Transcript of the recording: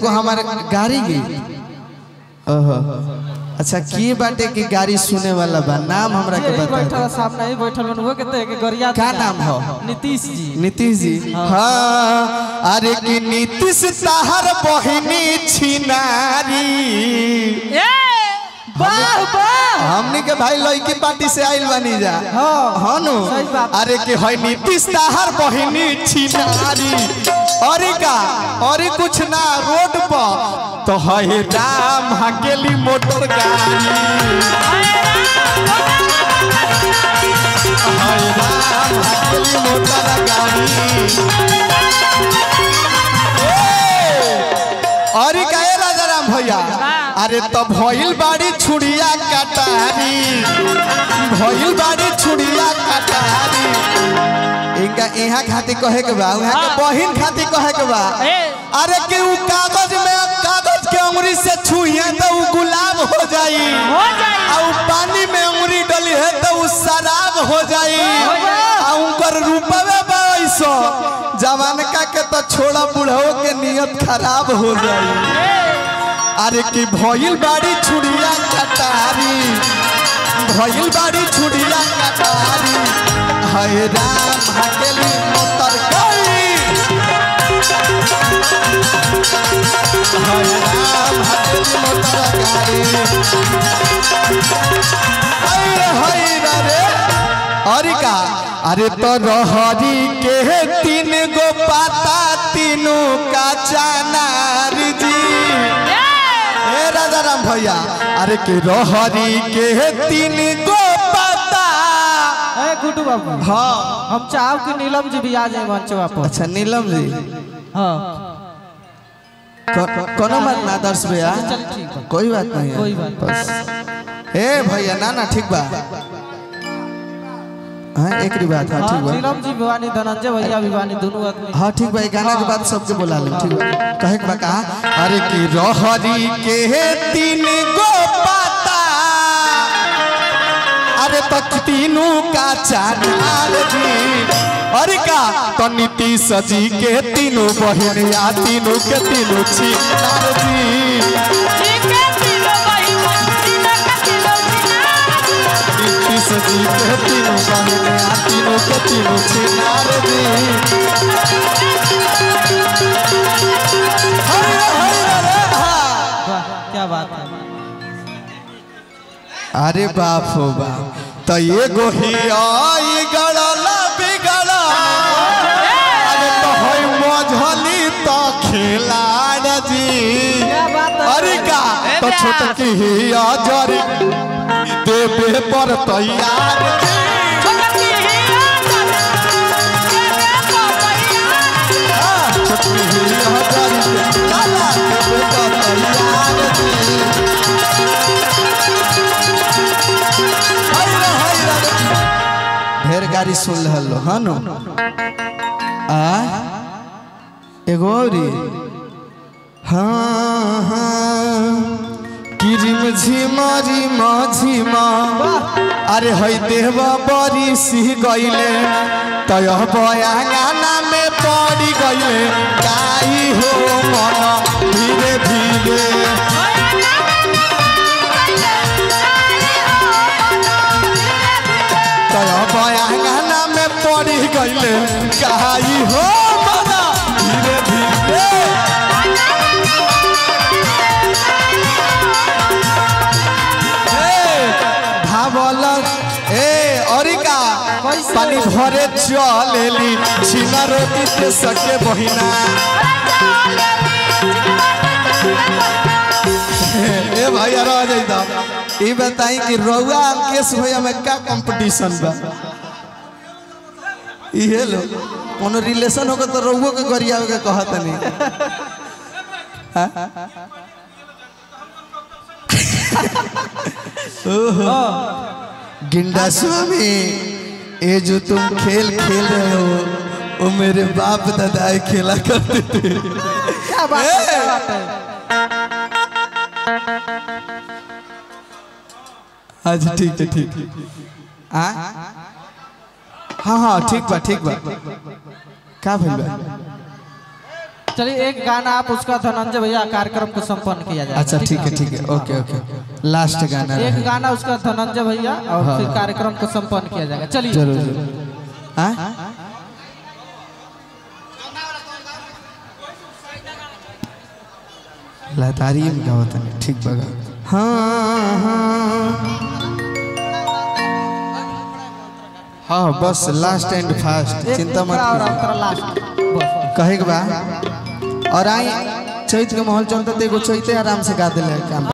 एगो हमारे गाड़ी गई। ओहो। अच्छा की बाटे की गाड़ी सुने वाला बा? नाम हमरा के बता बैठल सामने ही बैठल बन वो कहते हैं कि गरिया का नाम हो? नीतीश जी। नीतीश जी। हाँ। अरे कि नीतीश ताहर बहिनी छिनारी ए वाह वाह हमनी के भाई लड़की पार्टी से आइल बनी जा। हाँ, हाँ नु अरे के है नीतीश ताहर बहिनी छिनारी अरे का अरे कुछ ना रोड पर। तो है राम हकेली मोटर गाड़ी। है राम हकेली मोटर गाड़ी। अरे का राजा राम भैया। अरे तो भइल बाड़ी छुड़िया कटारी। भइल बाड़ी छुड़िया कटारी इनका यहाँ खाती कहे के बा यहाँ के बहिन खाती कहे के बा अरे कि कागज़ में कागज़ के अंगुरी से छुइए तो गुलाब हो जाई हो जाई। आ पानी में अंगुरी डली है तो शराब हो जाई आ उनकर का के तो छोड़ा बुढ़ाओ के नियत खराब हो जाई अरे कि भइल बाड़ी छुड़िया कटारी भइल बाड़ी छुड़िया कटारी है राम हकेली मोतर गई है राम हकेली मोतर गाड़ी। अरे है रे अरे का अरे तो रहरी के तीन गो पाता तीनों का चनार जी। ए राजा राम भैया अरे के रोहरी के तीन गो पता। ए गुड्डू बाबू हाँ। हम चाहब कि नीलम जी भी आ जाए मंचवा पर अच्छा नीलम जी। हाँ। कोनो बात ना दर्श भैया। कोई बात नहीं है। कोई बात बस ए भैया ना ना ठीक बा। हाँ एक बात हाँ ठीक बा नीलम जी भिवानी धनंजय भैया भिवानी दोनों आदमी। हाँ ठीक बा गाना के बाद सबके बुला ले ठीक बा कहे के बा कहा अरे कि रहरी के तीन गो पाता। अरे तक तीनों का चानार जी। अरे का तो नीतीश जी के तीनों बहन या तीनों के तीनों छिनार जी। नीतीश जी के तीनों तीनों के तीनों छिनार हा। क्या बात है? अरे बाप हो बाप। तो ये गोही आई गड़ला बिगड़ा अरे तो होई मझली तो खिलाड़ जी। क्या बात है? अरे का? तो छोटकी ही अजरी देवे पर तैयार। हाँ, ही। ढेर गाड़ी सुन रहल हाँ नो आ एगो हाँ हाँ किरिम झिमा रिमा झिमा अरे हई देहवा बड़ी सिह गईले तय बयाना में पड़ी गईले काई हो मन धीरे धीरे तय बयाना में पड़ी गईले काई हो मन धीरे पानी भरे चलेली छिना रोटी ते सके बहिना। ए भाई यार आ जाई दा ई बताई कि रउआ केस भैया में का कंपटीशन बा? ई हेलो कोनो रिलेशन होगा तो रउओ के गरियावे के कहत नहीं। ओहो। गिंडा स्वामी। ये जो तुम खेल खेल रहे हो वो मेरे बाप दादा खेला करते थे। क्या बात है क्या बात है। अच्छा ठीक है ठीक। हाँ? हाँ ठीक बा ठीक बा का भाई चलिए एक गाना आप उसका धनंजय भैया कार्यक्रम को संपन्न किया जाए। अच्छा ठीक है ठीक है ओके ओके। लास्ट गाना एक गाना उसका धनंजय भैया और हाँ। फिर कार्यक्रम को संपन्न किया जाएगा। चलिए। ज़रूर ज़रूर। हाँ? लतारी में गाओ तनी ठीक बगा हाँ हाँ। हाँ बस लास्ट एंड फास्ट चिंता मत दूसरा और कीजिए। अंतरा लास्ट बस कहे बा? और आई चैत के माहौल चलते एगो चैते आराम से गा दिले काम।